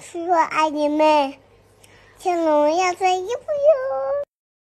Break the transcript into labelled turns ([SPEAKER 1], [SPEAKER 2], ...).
[SPEAKER 1] 叔叔阿姨们，天龙要再见。